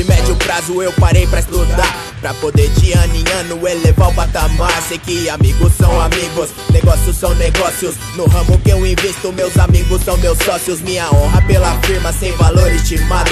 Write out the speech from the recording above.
de médio prazo eu parei pra estudar. Pra poder de ano em ano elevar o patamar. Sei que amigos são amigos, negócios são negócios. No ramo que eu invisto, meus amigos são meus sócios. Minha honra pela firma sem valor estimado.